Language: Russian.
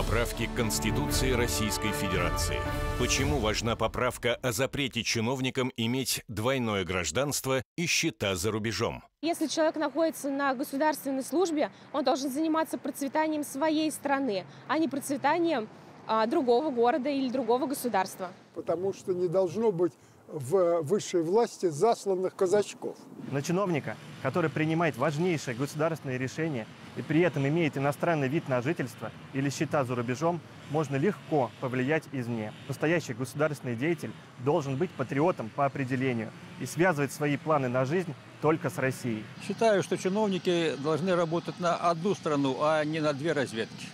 Поправки к Конституции Российской Федерации. Почему важна поправка о запрете чиновникам иметь двойное гражданство и счета за рубежом? Если человек находится на государственной службе, он должен заниматься процветанием своей страны, а не процветанием другого города или другого государства. Потому что не должно быть в высшей власти засланных казачков. На чиновника, который принимает важнейшие государственные решения и при этом имеет иностранный вид на жительство или счета за рубежом, можно легко повлиять извне. Настоящий государственный деятель должен быть патриотом по определению и связывать свои планы на жизнь только с Россией. Считаю, что чиновники должны работать на одну страну, а не на две разведки.